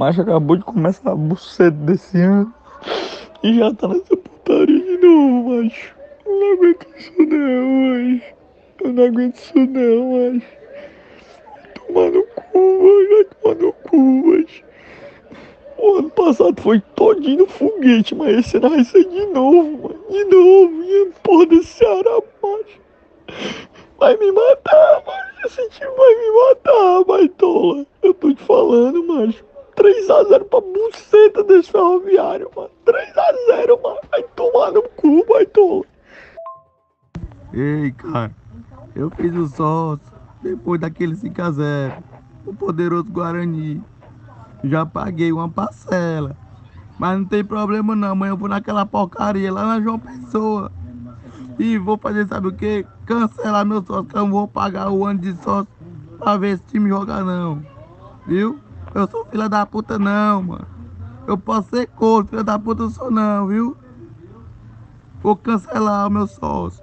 Mas acabou de começar a buceta desse ano e já tá nessa putaria de novo, macho. Eu não aguento isso não, macho. Eu não aguento isso não, macho. Tomar no cu. Vai tomar no cu, macho. O ano passado foi todinho no foguete, mas esse ano vai ser de novo, mano. De novo. E porra desse Ceará, macho. Vai me matar, macho. Esse time vai me matar, baitola. Eu tô te falando, macho. 3x0 pra buceta desse ferroviário, mano. 3x0, mano. Vai tomar no cu, baitola. Ei, cara. Eu fiz o sócio depois daquele 5x0. O poderoso Guarani. Já paguei uma parcela. Mas não tem problema não, amanhã eu vou naquela porcaria lá na João Pessoa. E vou fazer, sabe o que? Cancelar meu sócio, eu não vou pagar o ano de sócio pra ver esse time jogar não. Viu? Eu sou filha da puta não, mano. Eu posso ser corno, filha da puta eu sou não, viu? Vou cancelar o meu sócio.